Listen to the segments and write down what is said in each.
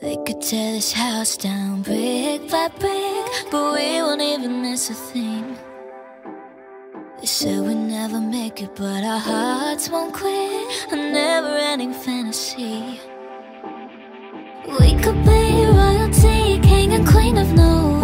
could tear this house down brick by brick, but we won't even miss a thing. We said we'd never make it, but our hearts won't quit. A never ending fantasy. We could be royalty, king and queen of nowhere.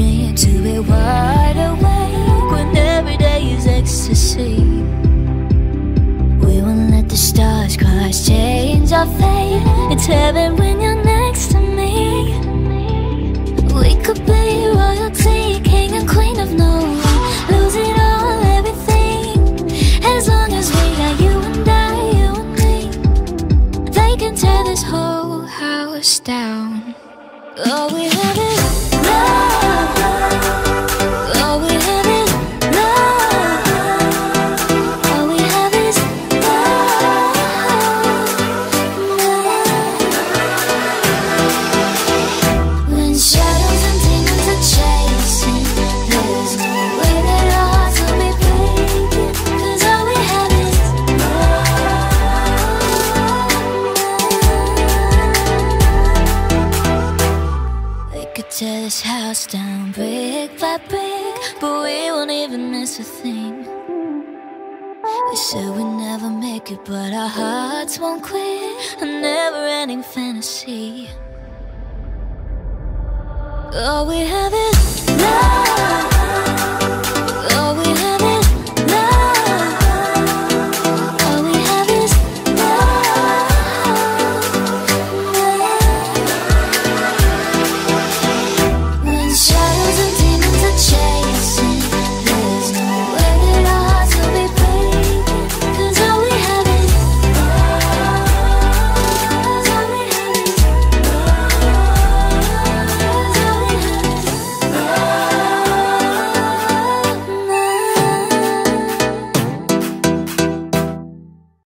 Dream to be wide awake when every day is ecstasy. We won't let the stars cross change our fate. It's heaven when you're next to me. We could be royalty, king and queen of nowhere. Lose it all, everything. As long as we you and I, you and me. They can tear this whole house down. We have is tear this house down brick by brick, but we won't even miss a thing. We said we'd never make it, but our hearts won't quit. A never ending fantasy. All we have is.